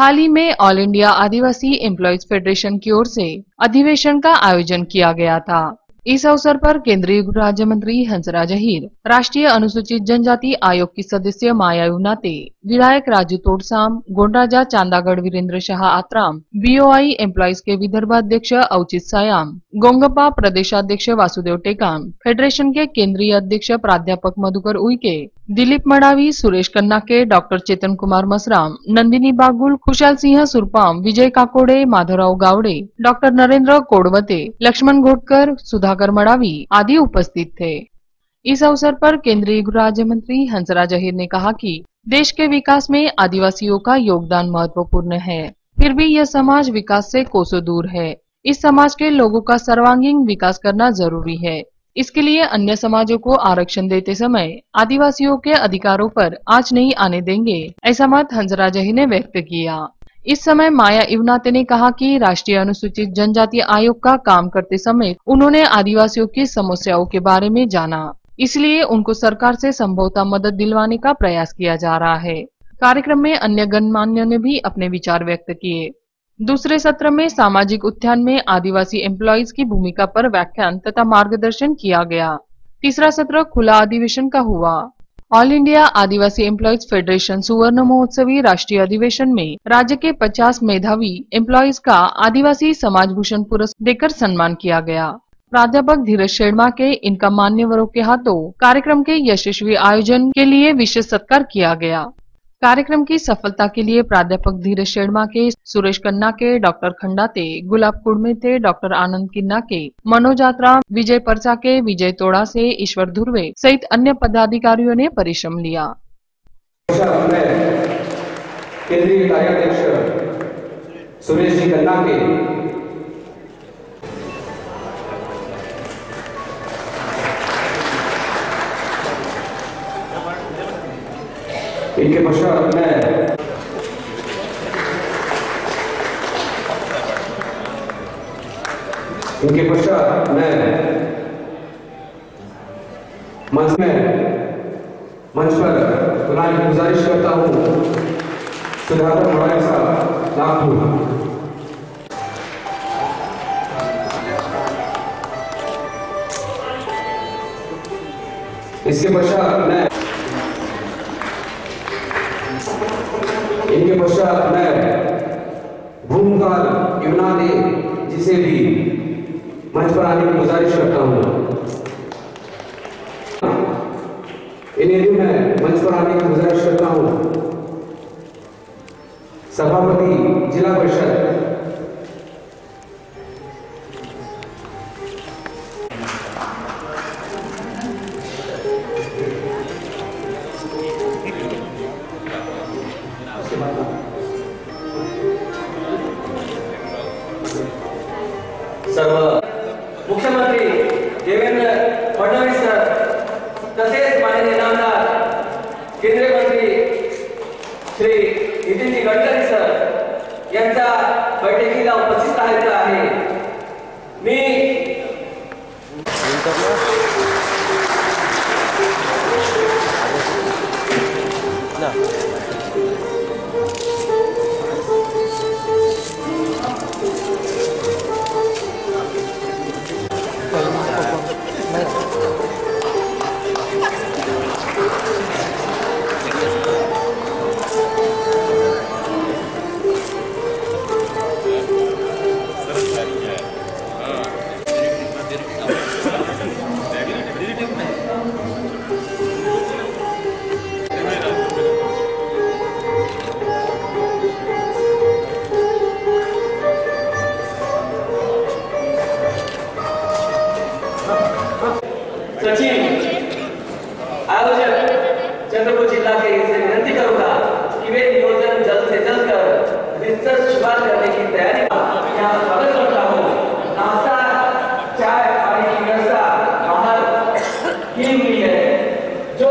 हाल ही में all India Adivasi employees federation की ओर से अधिवेशन का आयोजन किया गया था। इस अवसर पर केंद्रीय गृह राज्य मंत्री हंसराज अहिर, राष्ट्रीय अनुसूचित जनजाति आयोग की सदस्य माया युनाते विधायक राजू तोडसाम, गोंडराजा चांदागढ़ वीरेंद्र शाह आत्राम बीओआई एम्प्लॉयज़ के विदर्भ अध्यक्ष औचित सायाम, गोंगपा प्रदेशाध्यक्ष वासुदेव टेकाम फेडरेशन के केंद्रीय अध्यक्ष प्राध्यापक मधुकर उइके दिलीप मडावी, सुरेश कन्नाके, डॉक्टर चेतन कुमार मसराम, नंदिनी बागुल, खुशाल सिंह सुरपाम, विजय काकोडे, माधवराव गावडे, डॉक्टर नरेंद्र कोडवते, लक्ष्मण घोटकर, सुधाकर मडावी आदि उपस्थित थे। इस अवसर पर केंद्रीय गृह राज्य मंत्री हंसराज अहिर ने कहा कि देश के विकास में आदिवासियों का योगदान महत्वपूर्ण है। फिर भी यह समाज विकास से कोसों दूर है। इस समाज के लोगों का सर्वांगीण विकास करना ज़रूरी है। इसके लिए अन्य समाजों को आरक्षण देते समय आदिवासियों के अधिकारों पर आज नहीं आने देंगे, ऐसा मत हंसराजही ने व्यक्त किया। इस समय माया इवनाते ने कहा कि राष्ट्रीय अनुसूचित जनजाति आयोग का काम करते समय उन्होंने आदिवासियों की समस्याओं के बारे में जाना। इसलिए उनको सरकार से संभवतः मदद दिलवाने का प्रयास किया जा रहा है। कार्यक्रम में अन्य गणमान्यों ने भी अपने विचार व्यक्त किए। दूसरे सत्र में सामाजिक उत्थान में आदिवासी एम्प्लॉयज़ की भूमिका पर व्याख्यान तथा मार्गदर्शन किया गया। तीसरा सत्र खुला अधिवेशन का हुआ। All India Adivasi employees federation सुवर्ण महोत्सवी राष्ट्रीय अधिवेशन में राज्य के 50 मेधावी एम्प्लॉयज़ का आदिवासी समाज भूषण पुरस्कार देकर सम्मान किया गया। प्राध्यापक धीरज शर्मा के इनका मान्यवरों के हाथों कार्यक्रम के यशस्वी आयोजन के लिए विशेष सत्कार किया गया। कार्यक्रम की सफलता के लिए प्राध्यापक धीरज शर्मा के, सुरेश कन्ना के, डॉक्टर खंडाते गुलाब कुड़मे थे डॉक्टर आनंद किन्ना के, मनोज यात्रा विजय परचा के, विजय तोड़ा से, ईश्वर धुर्वे सहित अन्य पदाधिकारियों ने परिश्रम लिया। केंद्रीय कार्याध्यक्ष सुरेश कन्ना के 이렇게 보시면 네. 이렇게 보시면 네. मंच में मंच पर पुनः गुजारिश करता हूँ सिद्धार्थ मड़ाई साहब नागपुर इसके पश्चात मैं इनके पश्चात मैं भूमकाल युनाने जिसे भी मंच पर आने की गुजारिश करता हूँ। इन्हें भी मैं मंच पर आने की गुजारिश करता हूँ। सभापति, जिला परिषद नितीनजी गडकरी सर यांच्या बैठकीला उपस्थित राहायचं आहे. मी सचिव आयोजक चंद्रपूर जिला के से विनती करूंगा कि वे नियोजन जल्द से जल्द कर विस्तृत शुरुआत करने की तैयारी यहाँ स्वागत करता हूँ नाश्ता चाय पानी की व्यवस्था बाहर की हुई है जो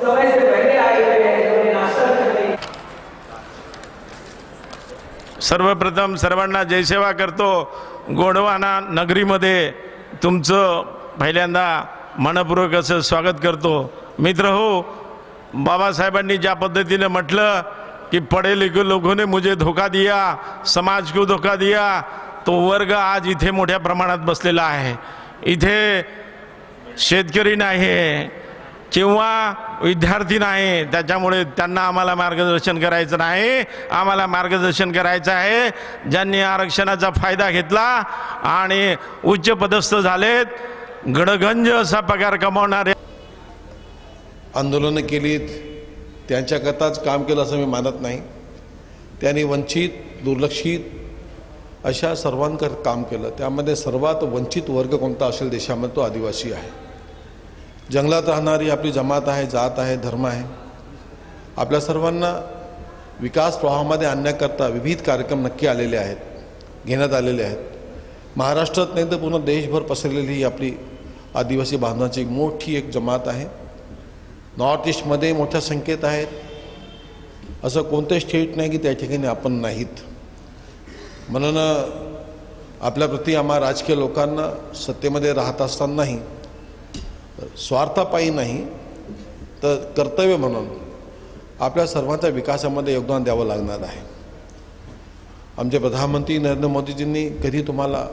समय से पहले आए हुए हैं उन्हें नाश्ता करने सर्वप्रथम सर्वांना जयसेवा करतो. गोडवाना नगरीमध्ये तुमचं पहिल्यांदा मनपूर्वक असं स्वागत करतो. मित्र हो बाबासाहेबांनी ज्या पद्धतीनं म्हटलं कि पढ़े लिखे लोगों ने मुझे धोका दिया समाज को धोका दिया तो वर्ग आज इथे मोठ्या प्रमाणात बसलेला आहे. इथे शेतकरी नाही किंवा विद्यार्थी नाही त्याच्यामुळे त्यांना आम्हाला मार्गदर्शन करायचं नाही. आम्हाला मार्गदर्शन करायचं आहे. ज्यांनी आरक्षणाचा फायदा घेतला आणि उच्च पदस्थ झालेत गडगंज असा पगार कमावणारे आंदोलनं केलीत. त्यांच्याकरताच काम केलं असं मी मानत नाही. त्यांनी वंचित दुर्लक्षित अशा सर्वांकर काम केलं. त्यामध्ये सर्वात वंचित वर्ग कोणता असेल देशामध्ये तो आदिवासी आहे. जंगलात राहणारी आपली जमात आहे जात आहे धर्म आहे. आपल्या सर्वांना विकास प्रवाहामध्ये आणण्याकरता विविध कार्यक्रम नक्की आलेले आहेत घेण्यात आलेले आहेत. महाराष्ट्रात नाही तर पूर्ण देशभर पसरलेली ही आपली आदिवासी बांधवांची एक मोठी एक जमात आहे. नॉर्थ ईस्टमध्ये मोठ्या संख्येत आहेत. असं कोणतं स्टेट नाही की त्या ठिकाणी आपण नाहीत. म्हणून आपल्याप्रती आम्हा राजकीय लोकांना सत्तेमध्ये राहत असतानाही स्वार्थापायी नाही तर कर्तव्य म्हणून आपल्या सर्वांच्या विकासामध्ये योगदान द्यावं लागणार आहे. आमचे प्रधानमंत्री नरेंद्र मोदीजींनी कधी तुम्हाला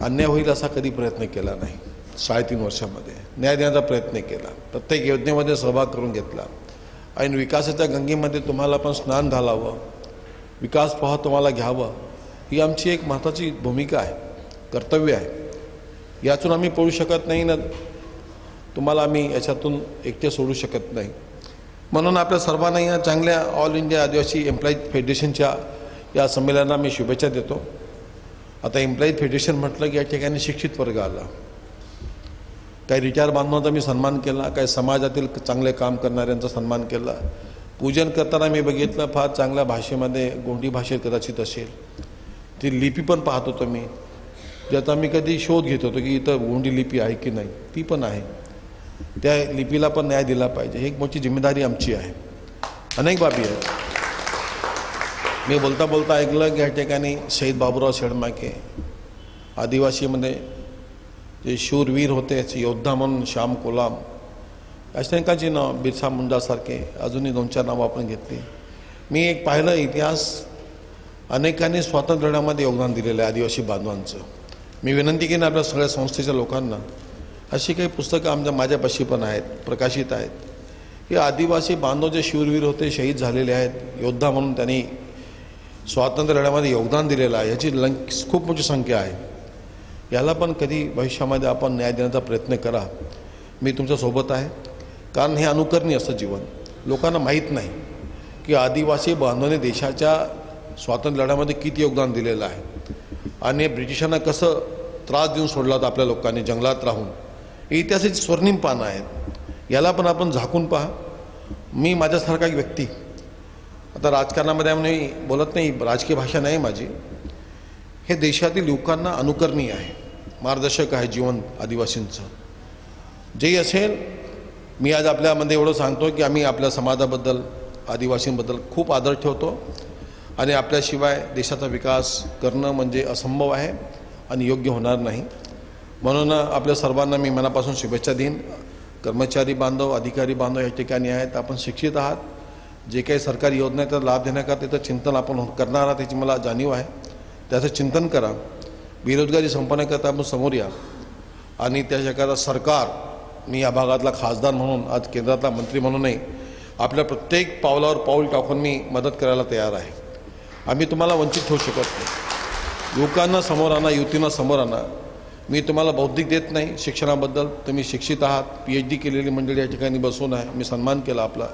अन्याय होईल असा कधी प्रयत्न केला नाही. साडेतीन वर्षामध्ये. न्याय देण्याचा प्रयत्न केला. प्रत्येक योजनेमध्ये सहभाग करून घेतला. आणि विकासाच्या गंगेमध्ये तुम्हाला पण स्नान घालावं विकास पहा तुम्हाला घ्यावं ही आमची एक महत्त्वाची भूमिका आहे कर्तव्य आहे. यातून आम्ही पळू शकत नाही ना तुम्हाला आम्ही याच्यातून एकटे सोडू शकत नाही. म्हणून आपल्या सर्वांना या चांगल्या ऑल इंडिया आदिवासी एम्प्लॉईज फेडरेशनच्या या संमेलनाला मी शुभेच्छा देतो. आता एम्प्लॉईज फेडरेशन म्हटलं की या ठिकाणी शिक्षित वर्ग आला. काही रिटायर बांधवांचा मी सन्मान केला काही समाजातील चांगले काम करणाऱ्यांचा सन्मान केला. पूजन करताना मी बघितलं फार चांगल्या भाषेमध्ये गोंडी भाषेत कदाचित असेल. ती लिपी पण पाहत होतो मी. ज्याचा मी कधी शोध घेत होतो की इथं गोंडी लिपी आहे की नाही ती पण आहे. त्या लिपीला पण न्याय दिला पाहिजे. ही एक मोठी जिम्मेदारी आमची आहे. अनेक बाबी आहेत. मी बोलता बोलता ऐकलं की या ठिकाणी शहीद बाबूराव शेडमाके आदिवासीमध्ये जे शूरवीर होते योद्धा म्हणून श्याम कोलाम अशा त्यांची नाव बिरसा मुंडासारखे अजूनही दोन चार नावं आपण घेतली. मी एक पाहिलं इतिहास अनेकांनी स्वातंत्र्य लढ्यामध्ये योगदान दिलेलं आहे आदिवासी बांधवांचं. मी विनंती केली आपल्या सगळ्या संस्थेच्या लोकांना अशी काही पुस्तकं आमच्या माझ्यापाशी पण आहेत प्रकाशित आहेत. की आदिवासी बांधव जे शूरवीर होते शहीद झालेले आहेत योद्धा म्हणून त्यांनी स्वातंत्र्य लढ्यामध्ये योगदान दिलेलं आहे ह्याची लंक खूप मोठी संख्या आहे. याला पण कधी भविष्यामध्ये आपण न्याय देण्याचा प्रयत्न करा. मी तुमच्यासोबत आहे. कारण हे अनुकरणीय असतं जीवन. लोकांना माहीत नाही की आदिवासी बांधवांनी देशाच्या स्वातंत्र्य लढ्यामध्ये किती योगदान दिलेलं आहे. आणि ब्रिटिशांना कसं त्रास देऊन सोडला होता आपल्या लोकांनी जंगलात राहून. हे इतिहासाची स्वर्णिम पानं आहेत. याला पण आपण झाकून पहा. मी माझ्यासारखा एक व्यक्ती. आता राजकारणामध्ये आम्ही बोलत नाही राजकीय भाषा नाही माझी. हे देशातील युवकांना अनुकरणीय आहे. मार्गदर्शक आहे जीवन आदिवासींचं. जेही असेल मी आज आपल्यामध्ये एवढं सांगतो की आम्ही आपल्या समाजाबद्दल आदिवासींबद्दल खूप आदर ठेवतो. आणि आपल्याशिवाय देशाचा विकास करणं म्हणजे असंभव आहे आणि योग्य होणार नाही. म्हणून आपल्या सर्वांना मी मनापासून शुभेच्छा देईन. कर्मचारी बांधव अधिकारी बांधव या ठिकाणी आहेत. आपण शिक्षित आहात. जे काही सरकारी योजना आहेत त्याचा लाभ देण्याकरता त्याचं चिंतन आपण हो- करणार आहात त्याची मला जाणीव आहे. त्याचं चिंतन करा. बेरोजगारी संपवण्याकरता आपण समोर या. आणि त्याच्याकरता सरकार मी या भागातला खासदार म्हणून आज केंद्रातला मंत्री म्हणूनही आपल्या प्रत्येक पावलावर पाऊल टाकून मी मदत करायला तयार आहे. आम्ही तुम्हाला वंचित ठेवू शकत नाही. युवकांना समोर आणा युवतींना समोर आणा. मी तुम्हाला बौद्धिक देत नाही शिक्षणाबद्दल. तुम्ही शिक्षित आहात. पी एच डी केलेली मंडळी या ठिकाणी बसून आहे. मी सन्मान केला आपला.